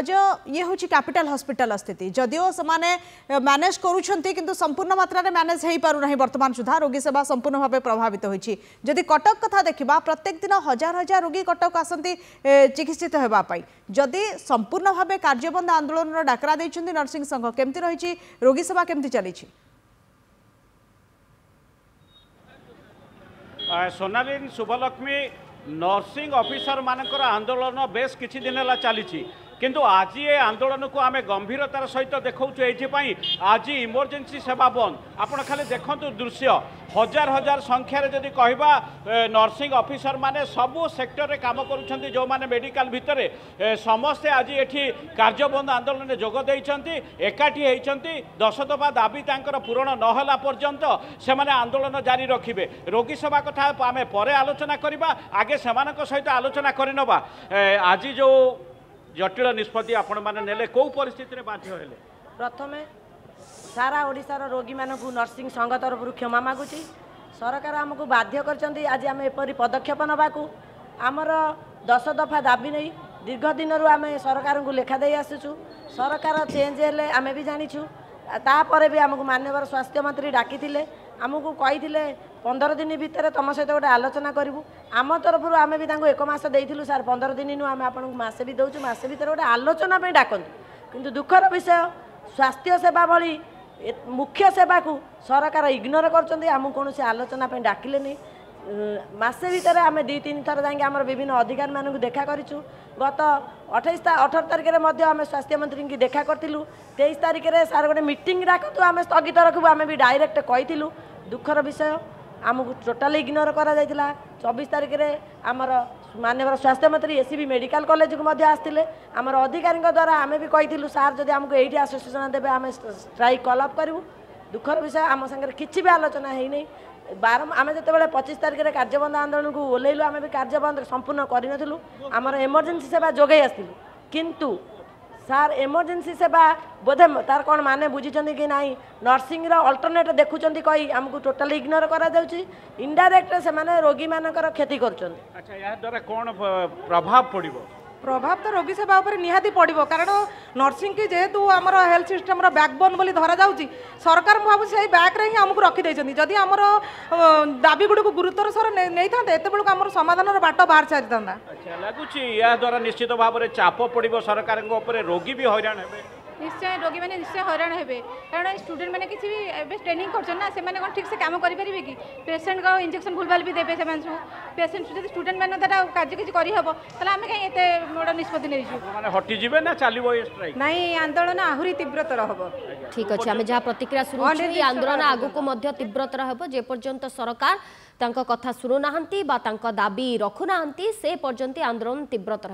जो ये हूँ कैपिटाल हस्पिटाल स्थिति जदिओ से मैनेज कर संपूर्ण मात्र मैनेज हो पारना बर्तमान सुधा रोगी सेवा संपूर्ण भाव प्रभावित होती कटक कथा देखा प्रत्येक दिन हजार हजार रोगी कटक आसती चिकित्सित होगापी जदि संपूर्ण भाव कार्यबंद आंदोलन डाकरा देखते नर्सिंग संघ केमती रही रोगी सेवा केमती चली সোনালীন শুভলক্ষ্মী নর্সিং অফিসর মানকর আন্দোলন বেশ কিছুদিন হল চালছে কিন্তু আজ এ আন্দোলনকু আমি গম্ভীরতার সহ দেখছু এইপাই আজ ইমর্জেন্সি সেবা বন্ধ আপনার খালি দেখুন দৃশ্য হাজার হাজার সংখ্যার যদি কহবা নর্সিং অফিসর মানে সবু সেক্টরে কাম করছেন যে মেডিকাল ভিতরে সমস্তে আজ এটি কার্যবন্ধ আন্দোলনে যোগ দিয়েছেন একাঠি হয়েছেন দশ দফা দাবি তাঁর পূরণ নহলা পর্যন্ত সে আন্দোলন জারি রাখবে রোগী সেবা কথা আমি পরে আলোচনা করা আগে সে সহ আলোচনা করে নেবা আজি যে ଜଟିଳ ନିଷ୍ପତ୍ତି ଆପଣମାନେ ନେଲେ କେଉଁ ପରିସ୍ଥିତିରେ ବାଧ୍ୟ ହେଲେ ପ୍ରଥମେ ସାରା ଓଡ଼ିଶାର ରୋଗୀମାନଙ୍କୁ ନର୍ସିଂ ସଂଘ ତରଫରୁ କ୍ଷମା ମାଗୁଛି ସରକାର ଆମକୁ ବାଧ୍ୟ କରିଛନ୍ତି ଆଜି ଆମେ ଏପରି ପଦକ୍ଷେପ ନେବାକୁ ଆମର ଦଶ ଦଫା ଦାବି ନେଇ ଦୀର୍ଘ ଦିନରୁ ଆମେ ସରକାରଙ୍କୁ ଲେଖା ଦେଇ ଆସିଛୁ ସରକାର ଚେଞ୍ଜ ହେଲେ ଆମେ ବି ଜାଣିଛୁ ତାପରେ ବି ଆମକୁ ମାନ୍ୟବର ସ୍ୱାସ୍ଥ୍ୟମନ୍ତ୍ରୀ ଡାକିଥିଲେ ଆମକୁ କହିଥିଲେ ପନ୍ଦର ଦିନ ଭିତରେ ତୁମ ସହିତ ଗୋଟେ ଆଲୋଚନା କରିବୁ ଆମ ତରଫରୁ ଆମେ ବି ତାଙ୍କୁ ଏକ ମାସ ଦେଇଥିଲୁ ସାର୍ ପନ୍ଦର ଦିନ ନୁହଁ ଆମେ ଆପଣଙ୍କୁ ମାସେ ବି ଦେଉଛୁ ମାସେ ଭିତରେ ଗୋଟେ ଆଲୋଚନା ପାଇଁ ଡାକନ୍ତୁ କିନ୍ତୁ ଦୁଃଖର ବିଷୟ ସ୍ୱାସ୍ଥ୍ୟ ସେବା ଭଳି ମୁଖ୍ୟ ସେବାକୁ ସରକାର ଇଗ୍ନୋର କରୁଛନ୍ତି ଆମକୁ କୌଣସି ଆଲୋଚନା ପାଇଁ ଡାକିଲେନି ମାସେ ଭିତରେ ଆମେ ଦୁଇ ତିନି ଥର ଯାଇକି ଆମର ବିଭିନ୍ନ ଅଧିକାରୀମାନଙ୍କୁ ଦେଖା କରିଛୁ ଗତ ଅଠେଇଶ ଅଠର ତାରିଖରେ ମଧ୍ୟ ଆମେ ସ୍ୱାସ୍ଥ୍ୟମନ୍ତ୍ରୀଙ୍କୁ ଦେଖା କରିଥିଲୁ ତେଇଶ ତାରିଖରେ ସାର୍ ଗୋଟେ ମିଟିଂ ଡାକନ୍ତୁ ଆମେ ସ୍ଥଗିତ ରଖିବୁ ଆମେ ବି ଡାଇରେକ୍ଟ କହିଥିଲୁ ଦୁଃଖର ବିଷୟ ଆମକୁ ଟୋଟାଲି ଇଗ୍ନୋର କରାଯାଇଥିଲା ଚବିଶ ତାରିଖରେ ଆମର ମାନ୍ୟବର ସ୍ୱାସ୍ଥ୍ୟମନ୍ତ୍ରୀ ଏସିବି ମେଡ଼ିକାଲ କଲେଜକୁ ମଧ୍ୟ ଆସିଥିଲେ ଆମର ଅଧିକାରୀଙ୍କ ଦ୍ୱାରା ଆମେ ବି କହିଥିଲୁ ସାର୍ ଯଦି ଆମକୁ ଏଇଠି ଆଶ୍ୱାସନା ଦେବେ ଆମେ ଷ୍ଟ୍ରାଇକ୍ କଲ୍ ଅଫ୍ କରିବୁ ଦୁଃଖର ବିଷୟ ଆମ ସାଙ୍ଗରେ କିଛି ବି ଆଲୋଚନା ହେଇନାହିଁ ବାର ଆମେ ଯେତେବେଳେ ପଚିଶ ତାରିଖରେ କାର୍ଯ୍ୟବନ୍ଦ ଆନ୍ଦୋଳନକୁ ଓହ୍ଲେଇଲୁ ଆମେ ବି କାର୍ଯ୍ୟବନ୍ଦ ସମ୍ପୂର୍ଣ୍ଣ କରିନଥିଲୁ ଆମର ଏମର୍ଜେନ୍ସି ସେବା ଯୋଗାଇ ଆସିଥିଲୁ କିନ୍ତୁ ସାର୍ ଏମର୍ଜେନ୍ସି ସେବା ବୋଧେ ତାର କ'ଣ ମାନେ ବୁଝିଛନ୍ତି କି ନାହିଁ ନର୍ସିଂର ଅଲ୍ଟରନେଟ୍ ଦେଖୁଛନ୍ତି କହି ଆମକୁ ଟୋଟାଲି ଇଗ୍ନୋର କରାଯାଉଛି ଇନ୍ଡାଇରେକ୍ଟ ସେମାନେ ରୋଗୀମାନଙ୍କର କ୍ଷତି କରୁଛନ୍ତି ଆଚ୍ଛା ଏହାଦ୍ୱାରା କ'ଣ ପ୍ରଭାବ ପଡ଼ିବ প্রভাব তো রোগী সেবা উপরে নিহতি পড়ব কারণ নর্সিং কি যেহেতু আমার হেলথ সিস্টমর ব্যাকবোন বলে ধরা যাচ্ছে সরকার মু ভাবুছি সেই ব্যাকরে হি আমাকে দিয়েছেন যদি আমার দাবিগুড়ি গুরুত্বর সর নেই থাকে এতবেলক আমার সমাধানের বাট বাহার সারি থাকে লাগুছি ইয়াদ্বারা নিশ্চিত ভাবে চাপ পড়ব সরকারের উপরে রোগী বি হইরাণ হবে ନିଶ୍ଚୟ ରୋଗୀମାନେ ନିଶ୍ଚୟ ହଇରାଣ ହେବେ କାରଣ ଷ୍ଟୁଡେଣ୍ଟମାନେ କିଛି ବି ଏବେ ଟ୍ରେନିଂ କରୁଛନ୍ତି ନା ସେମାନେ କ'ଣ ଠିକ୍ସେ କାମ କରିପାରିବେ କି ପେସେଣ୍ଟଙ୍କ ଇଞ୍ଜେକ୍ସନ୍ ଭୁଲଭାଲ ବି ଦେବେ ସେମାନେ ସବୁ ପେସେଣ୍ଟ ଯଦି ଷ୍ଟୁଡେଣ୍ଟମାନଙ୍କ ଦ୍ୱାରା ଆଉ କାର୍ଯ୍ୟ କିଛି କରିହେବ ତାହେଲେ ଆମେ କାହିଁ ଏତେ ବଡ଼ ନିଷ୍ପତ୍ତି ନେଇଛୁ ହଟିଯିବେ ନା ଚାଲିବ ନାଇଁ ଆନ୍ଦୋଳନ ଆହୁରି ତୀବ୍ରତର ହେବ ଠିକ୍ ଅଛି ଆମେ ଯାହା ପ୍ରତିକ୍ରିୟା ଶୁଣୁଛୁ ଏ ଆନ୍ଦୋଳନ ଆଗକୁ ମଧ୍ୟ ତୀବ୍ରତର ହେବ ଯେପର୍ଯ୍ୟନ୍ତ ସରକାର ତାଙ୍କ କଥା ଶୁଣୁନାହାନ୍ତି ବା ତାଙ୍କ ଦାବି ରଖୁନାହାନ୍ତି ସେ ପର୍ଯ୍ୟନ୍ତ ଆନ୍ଦୋଳନ ତୀବ୍ରତର ହେବ